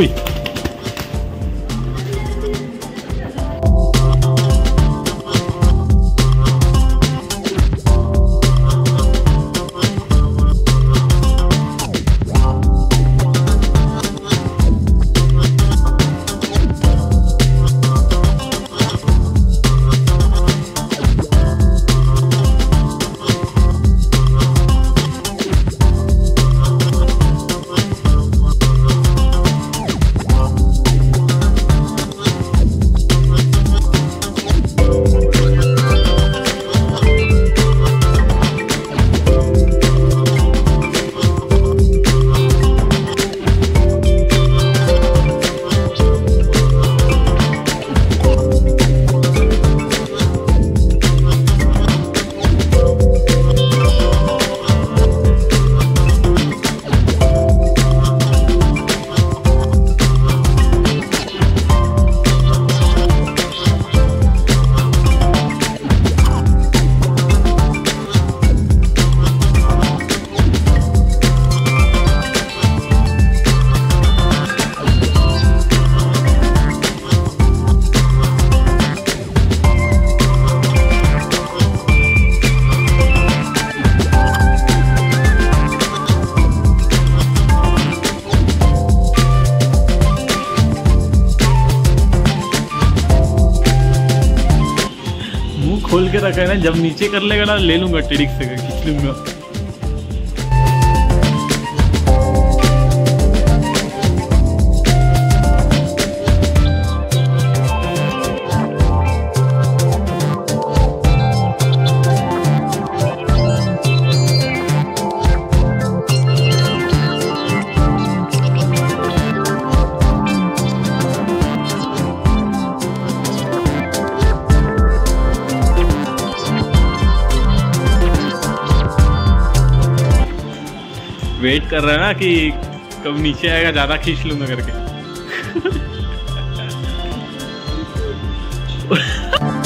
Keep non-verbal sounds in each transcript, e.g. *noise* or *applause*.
Fui. मुँह खोल के रखा जब नीचे कर लेगा ना, ले लूँगा टेरिक से, खींच लूँगा। वेट कर रहा है ना कि कब नीचे आएगा ज़्यादा खींच लूँगा करके। *laughs* *laughs*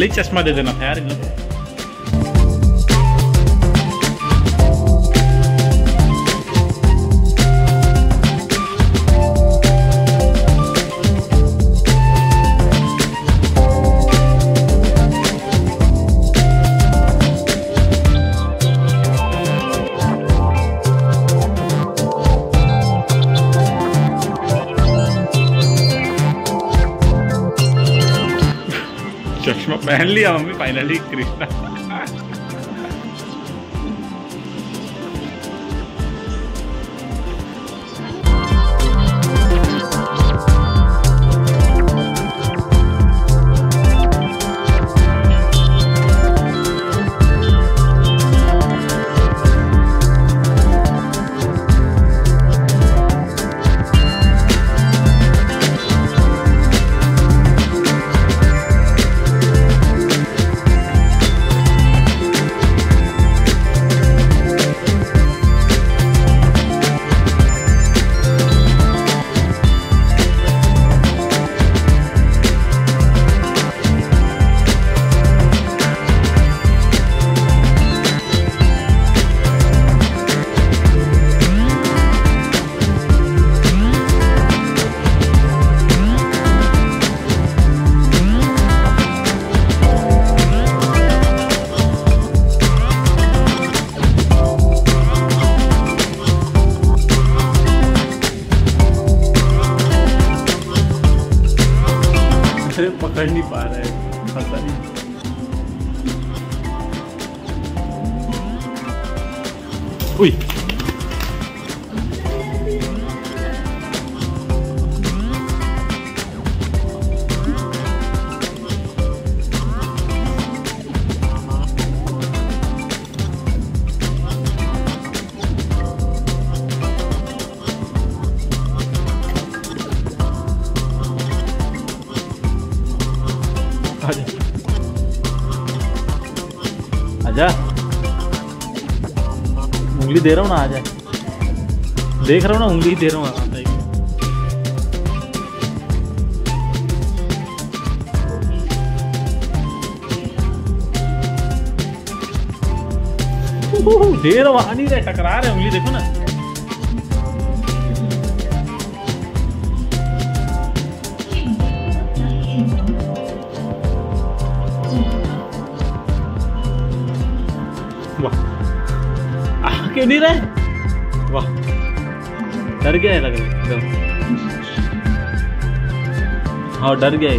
पहले ही चश्मा दे देना पहन लिया मम्मी फाइनली कृष्णा। पकड़ नहीं पा रहा है आजा उंगली दे रहा हूँ ना, आ जाए देख रहा हूँ ना, उंगली दे रहा हूँ। दे रहा हूँ, आ नहीं रहे, टकरा रहे उंगली, देखो ना। क्यों नहीं रहे? वाह, डर गया है लग रहा है एकदम। हाँ डर गया है